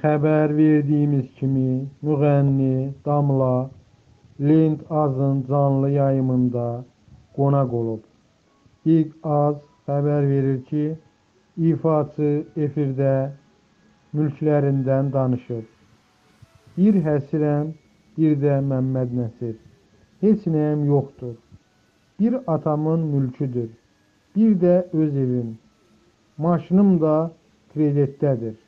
Xəbər verdiyimiz kimi, müğənni Damla Lent Azın canlı yayımında qonaq olub. Big Az xəbər verir ki, ifaçı efirdə mülklərindən danışıb. Bir həsirəm, bir də Məmməd Nəsir. Heç nəyim yoxdur. Bir atamın mülküdür. Bir də öz evim. Maşınım da kreditdədir.